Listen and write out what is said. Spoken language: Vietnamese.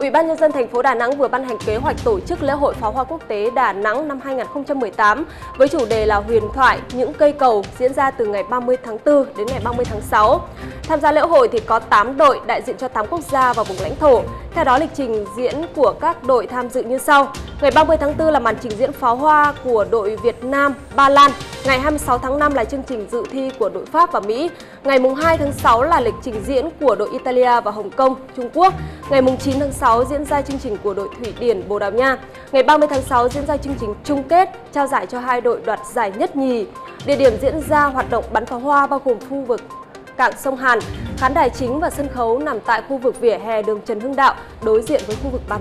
Ủy ban nhân dân thành phố Đà Nẵng vừa ban hành kế hoạch tổ chức lễ hội pháo hoa quốc tế Đà Nẵng năm 2018 với chủ đề là huyền thoại những cây cầu diễn ra từ ngày 30 tháng 4 đến ngày 30 tháng 6. Tham gia lễ hội thì có 8 đội đại diện cho 8 quốc gia và vùng lãnh thổ. Theo đó, lịch trình diễn của các đội tham dự như sau. Ngày 30 tháng 4 là màn trình diễn pháo hoa của đội Việt Nam, Ba Lan. Ngày 26 tháng 5 là chương trình dự thi của đội Pháp và Mỹ. Ngày 2 tháng 6 là lịch trình diễn của đội Italia và Hồng Kông, Trung Quốc. Ngày 9 tháng 6 diễn ra chương trình của đội Thụy Điển, Bồ Đào Nha. Ngày 30 tháng 6 diễn ra chương trình chung kết, trao giải cho hai đội đoạt giải nhất nhì. Địa điểm diễn ra hoạt động bắn pháo hoa bao gồm khu vực cảng sông Hàn, khán đài chính và sân khấu nằm tại khu vực vỉa hè đường Trần Hưng Đạo đối diện với khu vực bắn.